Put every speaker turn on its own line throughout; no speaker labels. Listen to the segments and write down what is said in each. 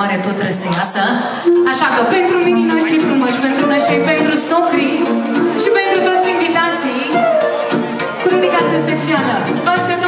mare tot trebuie să iasă. Așa că pentru minii noștri frumoși, pentru și pentru socrii și pentru toți invitații, cu dedicație specială, vă aștept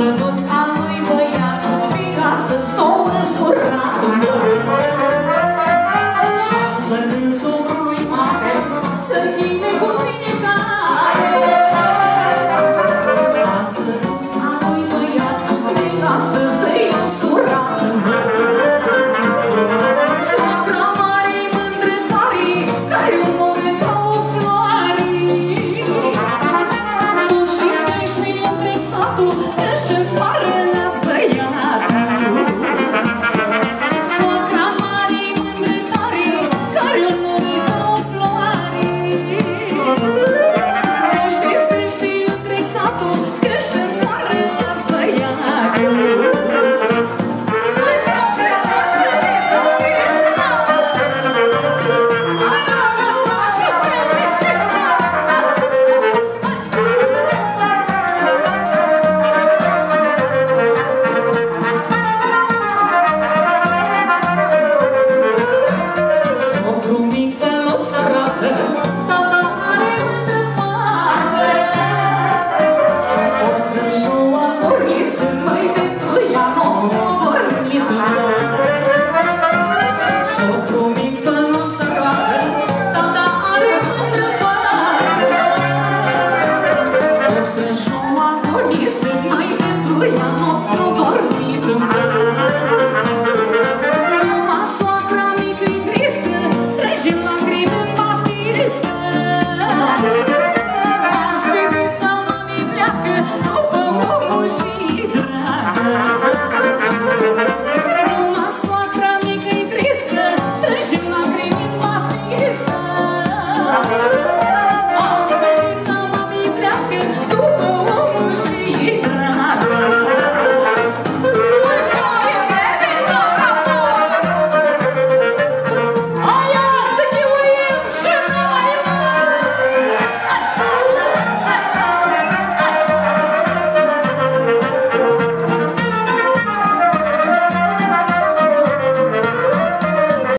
Notre